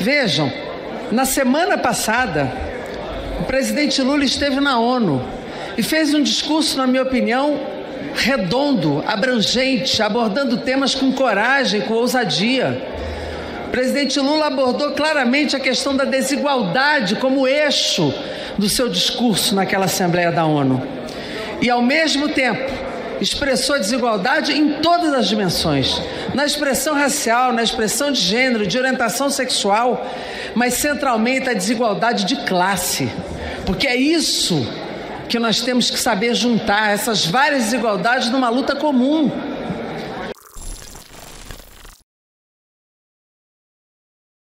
Vejam, na semana passada, o presidente Lula esteve na ONU e fez um discurso, na minha opinião, redondo, abrangente, abordando temas com coragem, com ousadia. O presidente Lula abordou claramente a questão da desigualdade como eixo do seu discurso naquela Assembleia da ONU. E, ao mesmo tempo, expressou a desigualdade em todas as dimensões na expressão racial, na expressão de gênero, de orientação sexual, mas centralmente a desigualdade de classe. Porque é isso que nós temos que saber juntar, essas várias desigualdades numa luta comum.